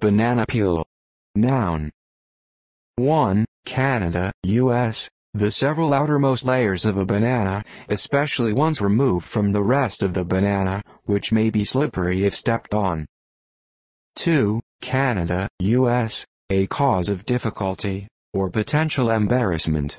Banana peel. Noun. 1. Canada, U.S. The several outermost layers of a banana, especially ones removed from the rest of the banana, which may be slippery if stepped on. 2. Canada, U.S. A cause of difficulty, or potential embarrassment.